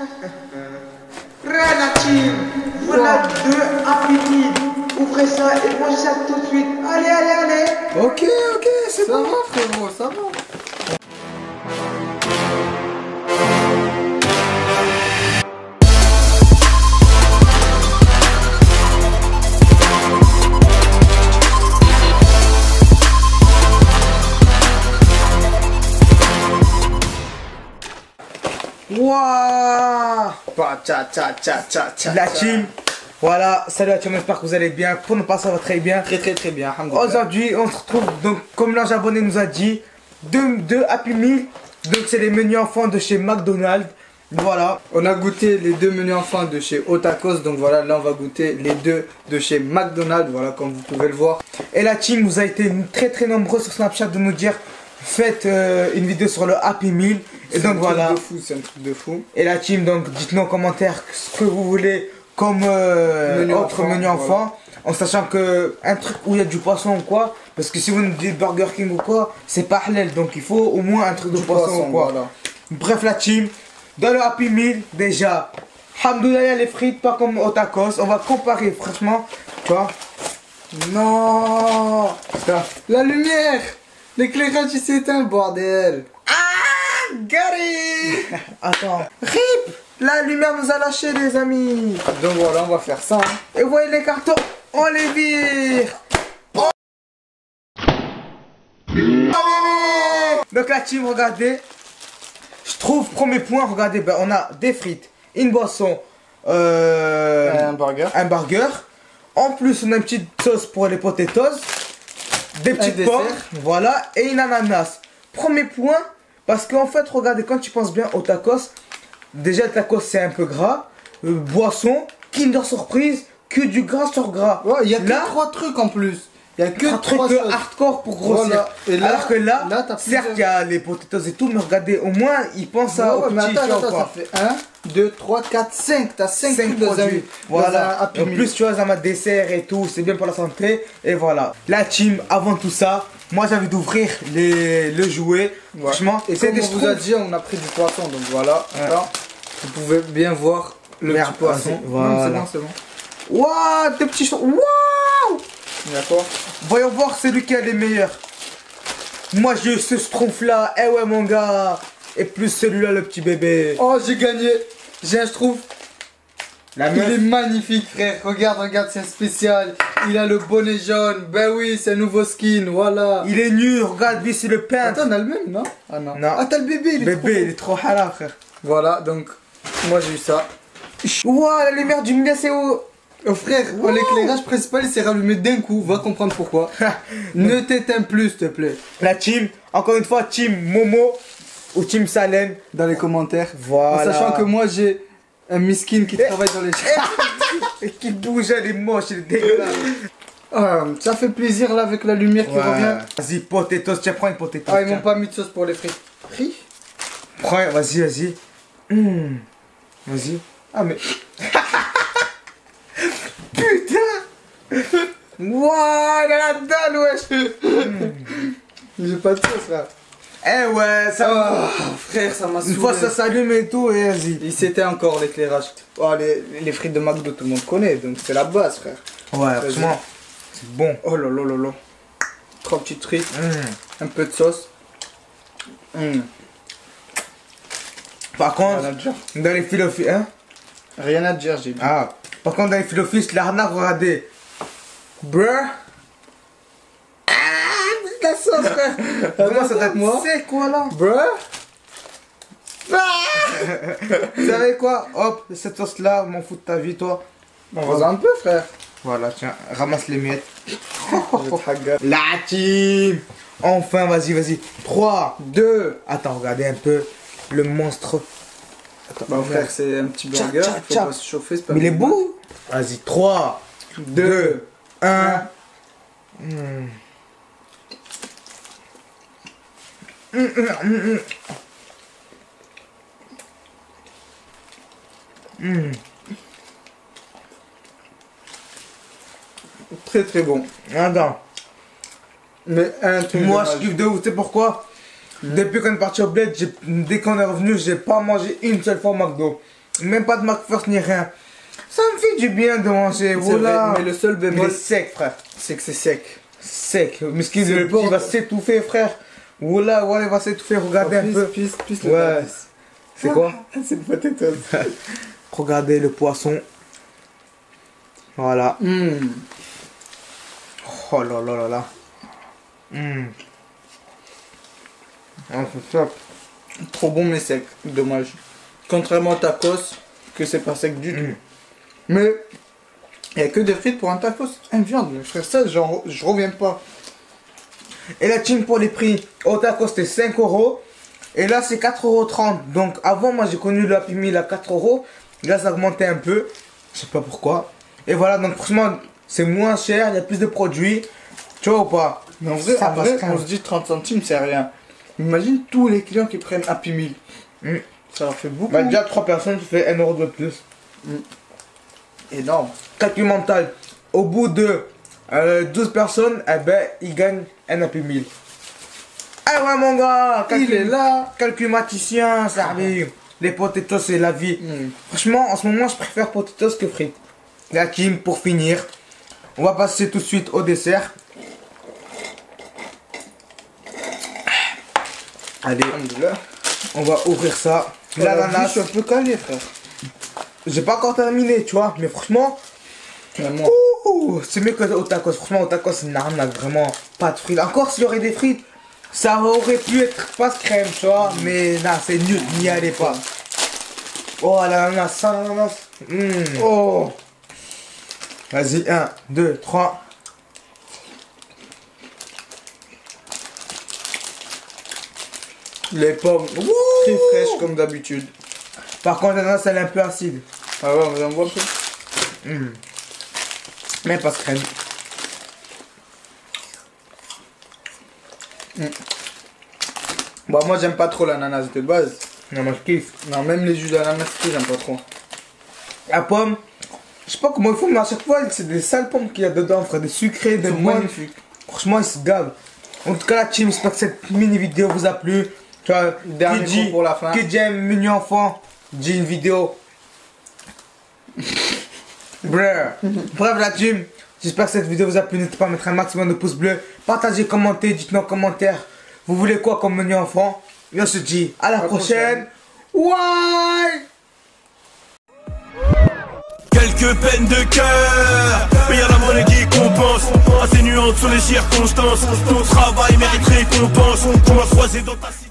La team, voilà deux Meal. Ouvrez ça et mangez ça tout de suite. Allez, allez, allez. Ok, ok, c'est Ça bon. va frérot, ça va. Waouh Bah. La team, voilà, salut à tous, j'espère que vous allez bien. Pour nous passer, ça va très bien. Très très très bien. Aujourd'hui, on se retrouve, donc, comme l'ange abonné nous a dit, deux, deux Happy Meal. Donc, c'est les menus enfants de chez McDonald's. Voilà. On a goûté les deux menus enfants de chez Otakos, donc voilà, là on va goûter les deux de chez McDonald's, voilà, comme vous pouvez le voir. Et la team vous a été très très nombreux sur Snapchat de nous dire faites euh, une vidéo sur le Happy Meal. Et C'est un donc truc voilà. de fou, c'est un truc de fou. Et la team, donc dites-nous en commentaire ce que vous voulez comme euh, Menu autre enfant, menu enfant. En sachant que un truc où il y a du poisson ou quoi, parce que si vous nous dites Burger King ou quoi, c'est pas halal, donc il faut au moins un truc de poisson, poisson, ou quoi. voilà. Bref la team, dans le Happy Meal déjà, Hamdoullah les frites pas comme au tacos, on va comparer franchement, tu vois. Non. La lumière L'éclairage il s'est éteint, bordel Ah, Gary Attends. RIP La lumière nous a lâché les amis. Donc voilà, on va faire ça. hein. Et vous voyez les cartons, on les vire les vire Donc la team, regardez. Je trouve, premier point, regardez, ben, on a des frites, une boisson, euh, Un burger. un burger. En plus, on a une petite sauce pour les potatoes, des petites pommes, voilà, et une ananas. Premier point, parce qu'en fait, regardez, quand tu penses bien au tacos, déjà le tacos c'est un peu gras, euh, boisson, Kinder Surprise, que du gras sur gras. Ouais, il y a que là, trois trucs en plus. Il y a que un truc trois de choses. hardcore pour grossir. Voilà. Et là- Alors que là, certes, il y a les potatoes et tout, mais regardez, au moins, ils pensent à Ouais, mais attends, ça fait 1, 2, 3, 4, 5. T'as 5 5 trucs dans un, produits. Voilà. En plus, tu vois, ça m'a dessert et tout, c'est bien pour la santé. Et voilà. La team, avant tout ça, moi j'avais d'ouvrir les, le jouet. Ouais. Franchement, Et c'est comme on vous a dit, on a pris du poisson, donc voilà. Ouais. Vous pouvez bien voir le Merde, petit poisson. voilà. C'est bon, c'est bon. Waouh, des petits choses. Waouh! D'accord Voyons voir celui qui a les meilleurs. Moi j'ai eu ce schtroumpf là, eh ouais mon gars. Et plus celui-là, le petit bébé. Oh, j'ai gagné. J'ai un trouve. La Il est meuf. magnifique, frère. Regarde, regarde, c'est spécial. Il a le bonnet jaune. Ben oui, c'est un nouveau skin. Voilà. Il est nul, regarde, lui c'est le peintre. Attends, on a le même, non? Ah non. Non. Ah, t'as le bébé, il est trop Bébé, beau. il est trop halal, frère. Voilà, donc, moi j'ai eu ça. Waouh, la lumière du milieu, c'est où? Oh frère, l'éclairage principal il s'est rallumé d'un coup, va comprendre pourquoi. ne t'éteins plus, s'il te plaît. La team, encore une fois, team Momo ou team Salem. Dans les commentaires. Voilà. En sachant que moi j'ai un miskin qui Eh. travaille dans les. Et qui bouge, elle est moche, elle est dégueulasse. Ah, ça fait plaisir là avec la lumière qui revient. Vas-y, potatoes, tiens, prends une potato. Ah, ils m'ont pas mis de sauce pour les frites. Frites Prends, vas-y, vas-y. Mmh. Vas-y. Ah, mais. Waouh, elle a la dalle, wesh J'ai pas de sauce là. Eh ouais, ça... Oh, frère, ça m'a Une fois saoulé. ça s'allume et tout, et vas-y. Il s'était encore l'éclairage. Oh, les, les frites de McDo, tout le monde connaît, donc c'est la base, frère. Ouais, franchement, c'est bon. Oh là là là là. Trois petites frites, Mmh. un peu de sauce. Hum, Par contre, dans les office, hein? Rien à dire, j'ai dit. Ah, par contre, dans les office, l'arnaque, regardez. Bruh. Ah, la sauce, frère. Comment ça doit être moi. C'est quoi là? Bruh Vous savez quoi? Hop, cette sauce là, m'en fous de ta vie, toi. On va un peu, frère. Voilà, tiens, ramasse les miettes. La team Enfin, vas-y, vas-y. 3, 2. Attends, regardez un peu le monstre. Attends, Bah, frère, c'est un petit Tcha, burger. tcha, Faut tcha. pas se chauffer, c'est pas Mais il est beau Vas-y, 3, 2, 1. Très très bon. Attends, Mais un truc. moi je kiffe de ouf, tu sais pourquoi Depuis qu'on est parti au bled, dès qu'on est revenu, j'ai pas mangé une seule fois au McDo. même pas de McFirst ni rien. Ça me fait du bien de manger, C'est voilà. mais le seul bémol, est sec, frère. c'est que c'est sec. Sec. Mais ce qui C'est le va s'étouffer, frère. Voilà, voilà, il va s'étouffer, regardez un peu. Ouais. C'est quoi? C'est une potatoes. Regardez le poisson. Voilà. Mmh. Oh là là là là. Hum. Ah, c'est top. Trop bon mais sec, dommage. Contrairement au tacos, que c'est pas sec du tout. Mm. Mais il y a que des frites pour un tacos. Une viande, mais frère, ça, genre, je reviens pas. Et la team pour les prix, au taco c'était 5 euros. Et là c'est 4,30 euros. Donc avant moi j'ai connu le Happy Meal à 4 euros. Là ça a augmenté un peu. Je sais pas pourquoi. Et voilà donc franchement c'est moins cher, il y a plus de produits. Tu vois ou pas? Mais en vrai, Ça on se dit 30 centimes, c'est rien. Imagine tous les clients qui prennent Happy Meal. Mm. Ça leur fait beaucoup. Bah déjà 3 personnes tu fais 1 euro de plus. Énorme. Calcul mental. Au bout de euh, 12 personnes, eh ben ils gagnent un Happy Meal. Ah ouais mon gars, Il est là. calcumaticien, ça arrive. Les potatoes c'est la vie. Mm. Franchement, en ce moment, je préfère potatoes que frites. La team, pour finir, on va passer tout de suite au dessert. Allez, on va ouvrir ça. L'ananas, je suis un peu calé, frère. J'ai pas encore terminé, tu vois, mais franchement, ouh, c'est mieux que au tacos. Franchement, au tacos, c'est une arnaque, vraiment pas de frites. Encore s'il y aurait des frites, ça aurait pu être pas crème, tu vois, mais non, c'est nul, n'y allez pas. Oh, l'ananas, ça, l'ananas. Mmh. Oh. Vas-y, 1, 2, 3. Les pommes. Très fraîches comme d'habitude. Par contre, l'ananas, elle est un peu acide. Ah en voit un peu. Mmh. Mais pas de crème. Bah, moi, j'aime pas trop l'ananas de base. Non, moi, je kiffe. Non, même les jus d'ananas, j'aime pas trop. La pomme, je sais pas comment ils font, mais à chaque fois, c'est des sales pommes qu'il y a dedans, frère. Des sucrés, des magnifique. Franchement, ils se gavent. En tout cas, la team, j'espère que cette mini vidéo vous a plu. Tu vois, Dernier pour la fin. Dit un menu enfant, dit une vidéo. Brr. Bref, la team, j'espère que cette vidéo vous a plu. N'hésitez pas à mettre un maximum de pouces bleus. Partagez, commentez, dites-nous en commentaire. Vous voulez quoi comme menu enfant? Et on se dit à la, prochaine. Ouais Quelques peines de cœur, mais y a la monnaie qui compense. Atténuante sur les circonstances. Ton travail mérite récompense. On commence croisé dans ta cité.